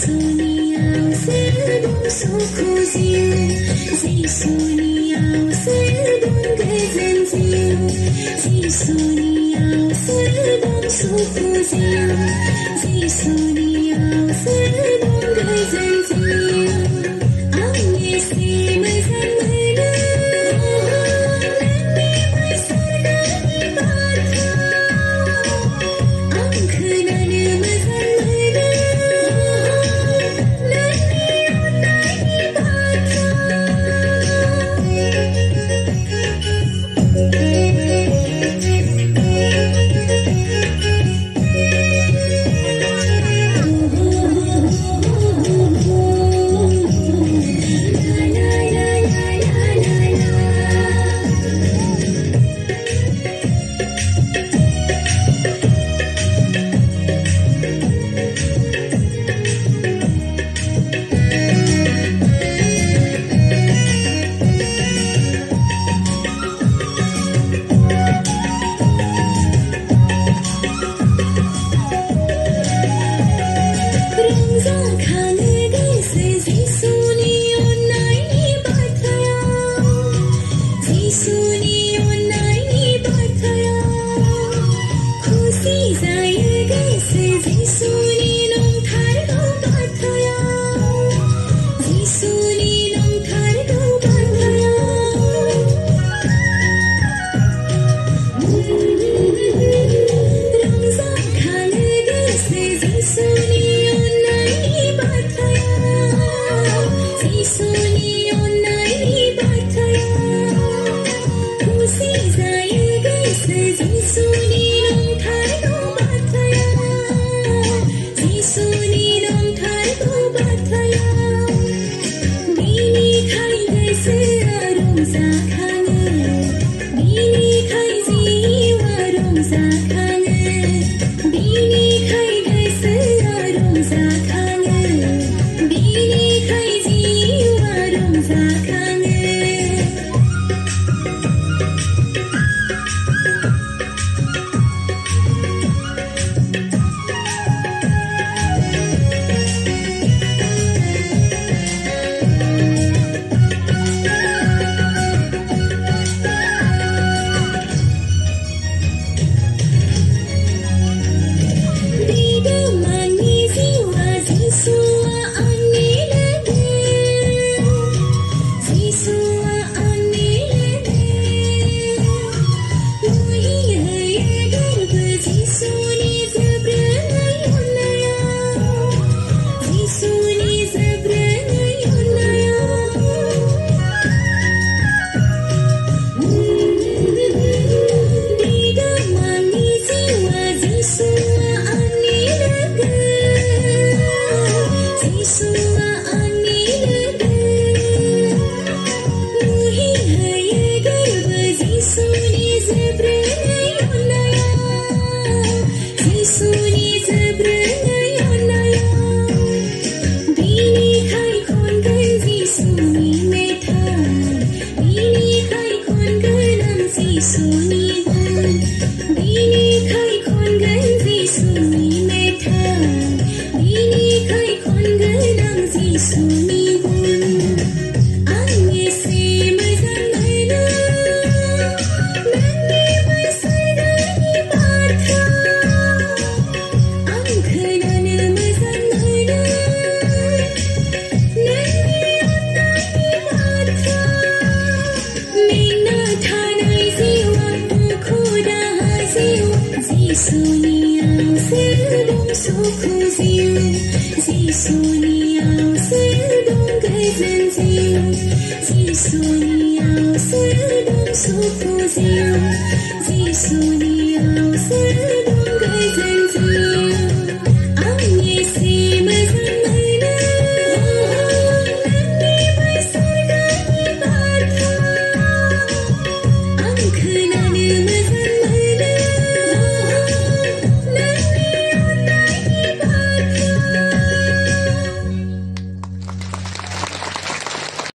सुनिया उसे दोसों खोजियो जी सुनिया उसे दोन गजन जियो जी सुनिया उसे दोसों खोजियो जी सुनिया sempre Sonia, Si Sonia, Serdom Gazenzio, Si Sonia, Sokuzio, Si Sonia.